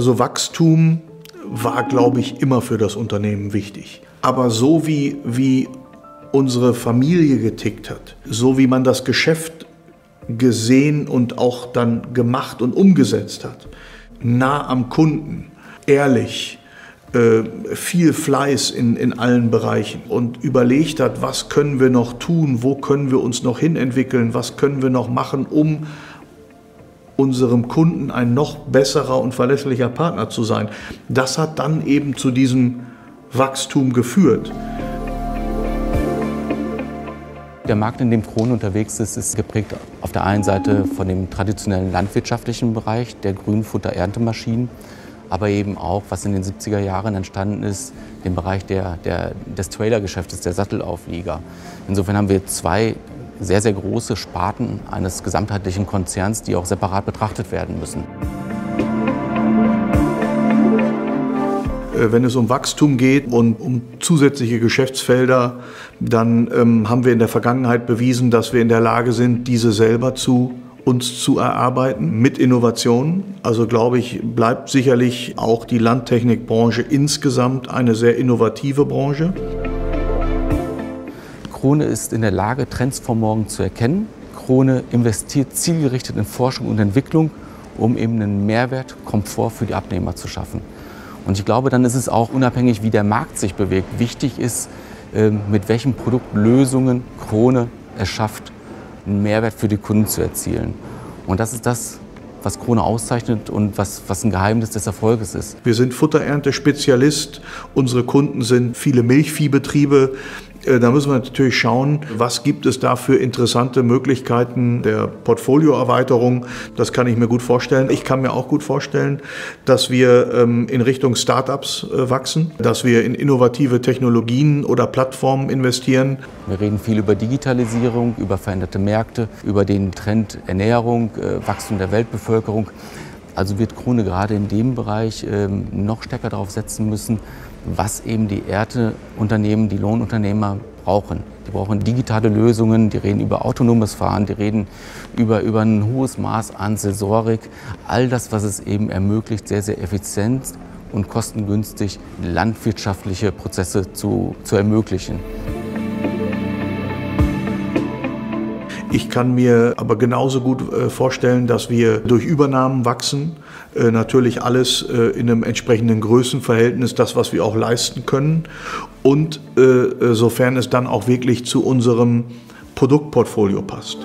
Also Wachstum war, glaube ich, immer für das Unternehmen wichtig. Aber so wie, wie unsere Familie getickt hat, so wie man das Geschäft gesehen und auch dann gemacht und umgesetzt hat, nah am Kunden, ehrlich, äh, viel Fleiß in, in allen Bereichen und überlegt hat, was können wir noch tun, wo können wir uns noch hinentwickeln, was können wir noch machen, um unserem Kunden ein noch besserer und verlässlicher Partner zu sein. Das hat dann eben zu diesem Wachstum geführt. Der Markt, in dem Kronen unterwegs ist, ist geprägt auf der einen Seite von dem traditionellen landwirtschaftlichen Bereich der Grünfutter-Erntemaschinen, aber eben auch, was in den 70er Jahren entstanden ist, dem Bereich der, der, des Trailergeschäftes, der Sattelauflieger. Insofern haben wir zwei sehr, sehr große Sparten eines gesamtheitlichen Konzerns, die auch separat betrachtet werden müssen. Äh, wenn es um Wachstum geht und um zusätzliche Geschäftsfelder, dann ähm, haben wir in der Vergangenheit bewiesen, dass wir in der Lage sind, diese selber zu uns zu erarbeiten mit Innovationen. Also glaube ich, bleibt sicherlich auch die Landtechnikbranche insgesamt eine sehr innovative Branche. Krone ist in der Lage, Trends von morgen zu erkennen. Krone investiert zielgerichtet in Forschung und Entwicklung, um eben einen Mehrwert, Komfort für die Abnehmer zu schaffen. Und ich glaube, dann ist es auch unabhängig, wie der Markt sich bewegt, wichtig ist, ähm, mit welchen Produktlösungen Krone es schafft, einen Mehrwert für die Kunden zu erzielen. Und das ist das, was Krone auszeichnet und was, was ein Geheimnis des Erfolges ist. Wir sind Futterernte-Spezialist. Unsere Kunden sind viele Milchviehbetriebe. Äh, da müssen wir natürlich schauen, was gibt es da für interessante Möglichkeiten der Portfolioerweiterung. Das kann ich mir gut vorstellen. Ich kann mir auch gut vorstellen, dass wir ähm, in Richtung Startups äh, wachsen, dass wir in innovative Technologien oder Plattformen investieren. Wir reden viel über Digitalisierung, über veränderte Märkte, über den Trend Ernährung, äh, Wachstum der Weltbevölkerung. Also wird Krone gerade in dem Bereich ähm, noch stärker darauf setzen müssen, was eben die Ernteunternehmen, die Lohnunternehmer brauchen. Die brauchen digitale Lösungen, die reden über autonomes Fahren, die reden über, über ein hohes Maß an Sensorik. All das, was es eben ermöglicht, sehr, sehr effizient und kostengünstig landwirtschaftliche Prozesse zu, zu ermöglichen. Ich kann mir aber genauso gut äh, vorstellen, dass wir durch Übernahmen wachsen. Äh, natürlich alles äh, in einem entsprechenden Größenverhältnis, das, was wir auch leisten können. Und sofern es dann auch wirklich zu unserem Produktportfolio passt.